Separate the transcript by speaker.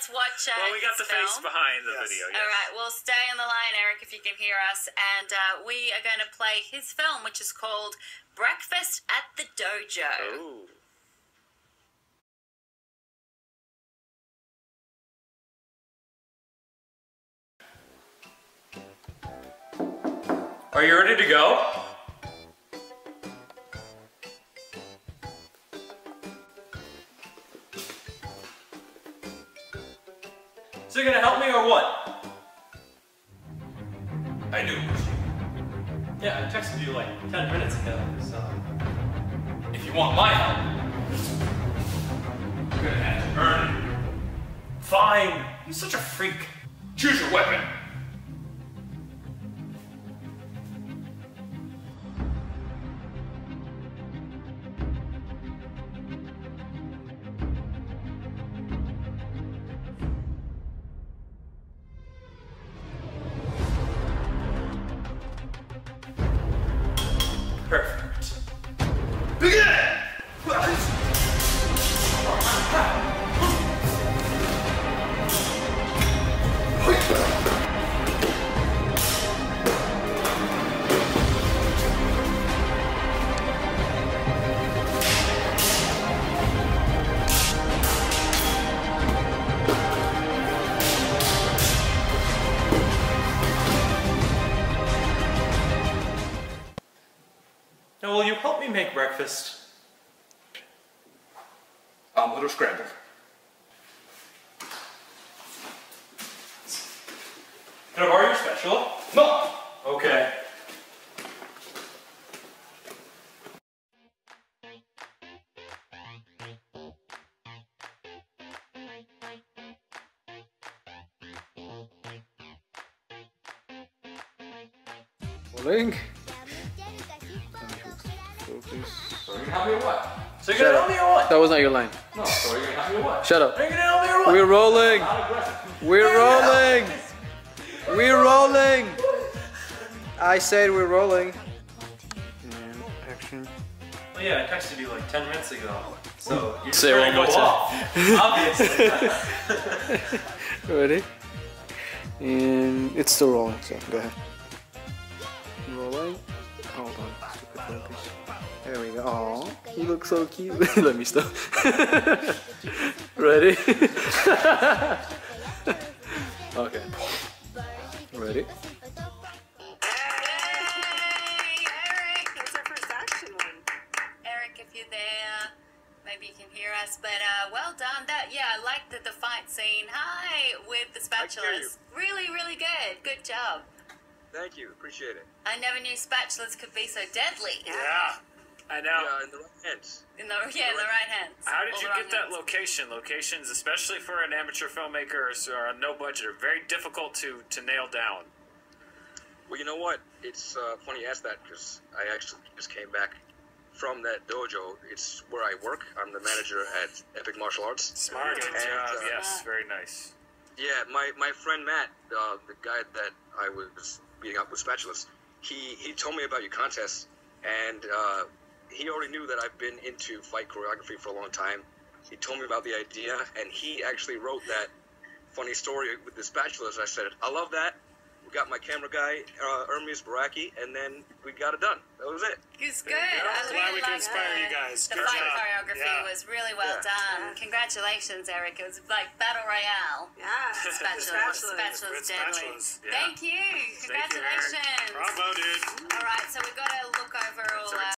Speaker 1: let's watch. Uh,
Speaker 2: Well, we got
Speaker 1: his
Speaker 2: the face behind the
Speaker 3: Yes.
Speaker 2: video.
Speaker 1: All right, well, stay on the line, Eric, if you can hear us. And uh, we are going to play his film, which is called Breakfast at the Dojo.
Speaker 2: Ooh. Are you ready to go? So you're gonna help me or what?
Speaker 3: I do.
Speaker 2: Yeah, I texted you like 10 minutes ago, so.
Speaker 3: If you want my help, you're gonna have to earn it.
Speaker 2: Fine. You're such a freak.
Speaker 3: Choose your weapon.
Speaker 2: Now, will you help me make breakfast?
Speaker 3: Um, I'm a little scrambled.
Speaker 2: Can I borrow your special?
Speaker 3: No!
Speaker 2: Okay.
Speaker 4: Rolling.
Speaker 3: So you're gonna help me or what?
Speaker 2: So you're gonna help me or what?
Speaker 4: That was not your line.
Speaker 3: No, so you're gonna help me or what?
Speaker 4: Shut up.
Speaker 2: Are you gonna help me or what?
Speaker 4: We're rolling. We're rolling. We're rolling. I said we're rolling. And action.
Speaker 2: Well, yeah, I texted you like 10 minutes ago. So you're
Speaker 4: Say it
Speaker 2: ready
Speaker 4: one
Speaker 2: to
Speaker 4: more
Speaker 2: go
Speaker 4: time.
Speaker 2: Obviously.
Speaker 4: Ready? And it's still rolling, so go ahead. Rolling. Hold on. Stupid focus. There we go. Aw, you look so cute. Let me stop. Ready? okay. Ready?
Speaker 1: Eric.
Speaker 5: That's our first action one.
Speaker 1: Eric, if you're there, maybe you can hear us. But uh, well done. That yeah, I like the, the fight scene. Hi, with the
Speaker 6: I hear you.
Speaker 1: spatulas. Really, really good. Good job.
Speaker 6: Thank you, appreciate it.
Speaker 1: I never knew spatulas could be so deadly.
Speaker 2: yeah. I know.
Speaker 6: Yeah, in the right hands.
Speaker 1: In the yeah, in the right hands.
Speaker 2: How did
Speaker 1: All
Speaker 2: you get
Speaker 1: wrong
Speaker 2: that
Speaker 1: hands.
Speaker 2: location? Locations, especially for an amateur filmmaker or on no budget, are very difficult to, to nail down.
Speaker 6: Well, you know what? It's uh, funny you asked that because I actually just came back from that dojo. It's where I work. I'm the manager at Epic Martial Arts.
Speaker 2: Smart. Good
Speaker 6: And,
Speaker 2: job.
Speaker 6: uh,
Speaker 2: yes, very nice.
Speaker 6: Yeah, my, my friend Matt, uh, the guy that I was beating up with spatulas, he, he told me about your contest, and uh, he already knew that I've been into fight choreography for a long time. He told me about the idea, and he actually wrote that funny story with the spatulas. I said, I love that. We got my camera guy, uh, Ermias Baraki, and then we got it done. That was it.
Speaker 1: It's good.
Speaker 2: you go.
Speaker 1: I
Speaker 2: Glad
Speaker 1: really
Speaker 2: we could
Speaker 1: liked
Speaker 2: inspire
Speaker 1: the,
Speaker 2: you guys.
Speaker 1: The
Speaker 2: Good
Speaker 1: fight
Speaker 2: job.
Speaker 1: choreography
Speaker 2: Yeah.
Speaker 1: was really well
Speaker 6: Yeah.
Speaker 1: done. Congratulations, Eric. It was like battle royale.
Speaker 5: Yeah.
Speaker 1: Spatulas,
Speaker 5: Spatulas.
Speaker 1: spatulas, deadly.
Speaker 2: spatulas, yeah.
Speaker 1: Thank you.
Speaker 2: Thank you,
Speaker 1: Congratulations.
Speaker 2: Bravo, dude.
Speaker 1: All right, so we've got